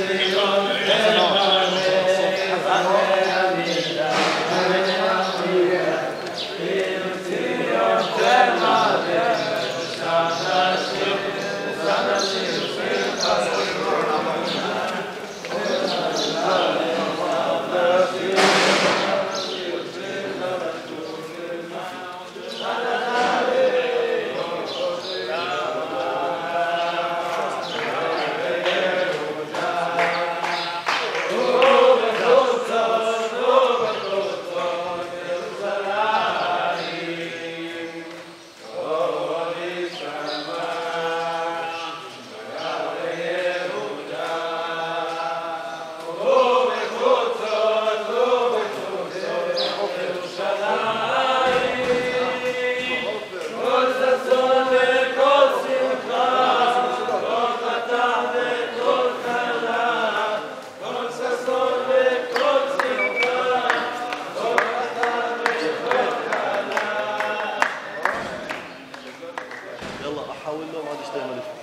Stay on Alkışlayamadık.